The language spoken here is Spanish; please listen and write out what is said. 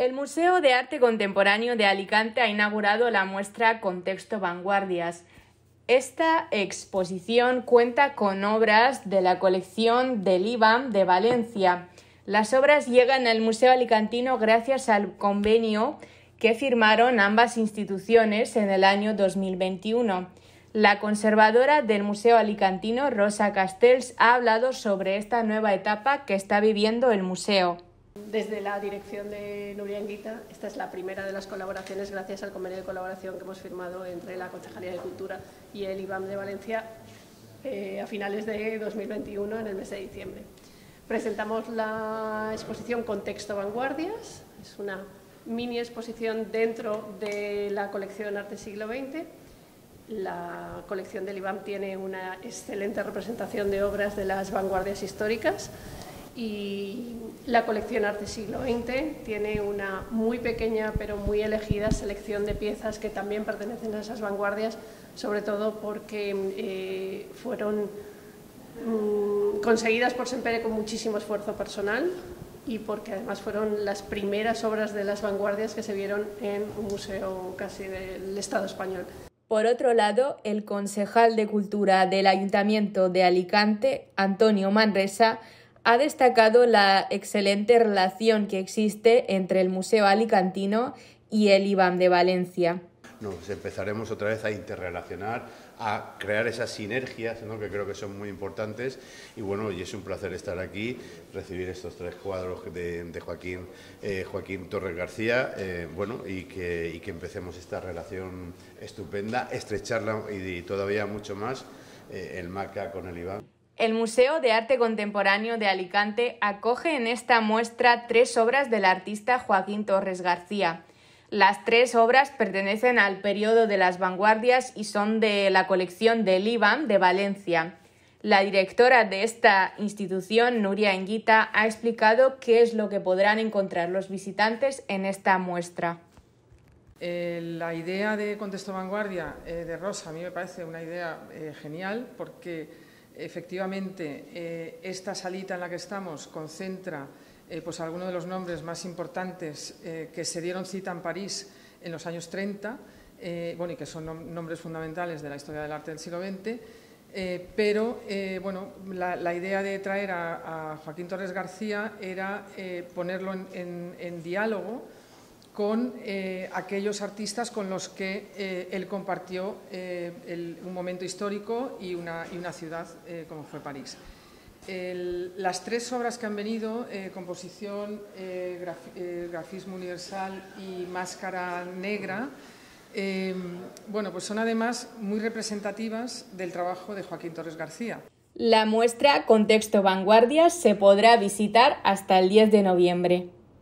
El Museo de Arte Contemporáneo de Alicante ha inaugurado la muestra Contexto Vanguardias. Esta exposición cuenta con obras de la colección del IBAM de Valencia. Las obras llegan al Museo Alicantino gracias al convenio que firmaron ambas instituciones en el año 2021. La conservadora del Museo Alicantino, Rosa Castells, ha hablado sobre esta nueva etapa que está viviendo el museo. Desde la dirección de Nuria Enguita, esta es la primera de las colaboraciones gracias al convenio de colaboración que hemos firmado entre la Concejalía de Cultura y el IBAM de Valencia eh, a finales de 2021, en el mes de diciembre. Presentamos la exposición Contexto Vanguardias, es una mini exposición dentro de la colección Arte Siglo XX. La colección del IBAM tiene una excelente representación de obras de las vanguardias históricas y la colección Arte Siglo XX tiene una muy pequeña pero muy elegida selección de piezas que también pertenecen a esas vanguardias, sobre todo porque eh, fueron mm, conseguidas por Sempere con muchísimo esfuerzo personal y porque además fueron las primeras obras de las vanguardias que se vieron en un museo casi del Estado español. Por otro lado, el concejal de Cultura del Ayuntamiento de Alicante, Antonio Manresa, ha destacado la excelente relación que existe entre el Museo Alicantino y el IBAM de Valencia. Nos empezaremos otra vez a interrelacionar, a crear esas sinergias que creo que son muy importantes y bueno, y es un placer estar aquí, recibir estos tres cuadros de, Joaquín, eh, Joaquín Torres García eh, bueno, y que, y que empecemos esta relación estupenda, estrecharla y, todavía mucho más eh, el MACA con el IBAM. El Museo de Arte Contemporáneo de Alicante acoge en esta muestra tres obras del artista Joaquín Torres García. Las tres obras pertenecen al periodo de las vanguardias y son de la colección del IBAM de Valencia. La directora de esta institución, Nuria Enguita, ha explicado qué es lo que podrán encontrar los visitantes en esta muestra. Eh, la idea de Contexto Vanguardia eh, de Rosa a mí me parece una idea eh, genial porque Efectivamente, eh, esta salita en la que estamos concentra eh, pues algunos de los nombres más importantes eh, que se dieron cita en París en los años 30, bueno, y que son nombres fundamentales de la historia del arte del siglo XX, pero bueno, la, idea de traer a, Joaquín Torres García era ponerlo en diálogo con eh, aquellos artistas con los que eh, él compartió eh, un momento histórico y una, ciudad como fue París. las tres obras que han venido, Composición, Grafismo Universal y Máscara Negra, bueno, pues son además muy representativas del trabajo de Joaquín Torres García. La muestra Contexto Vanguardias se podrá visitar hasta el 10 de noviembre.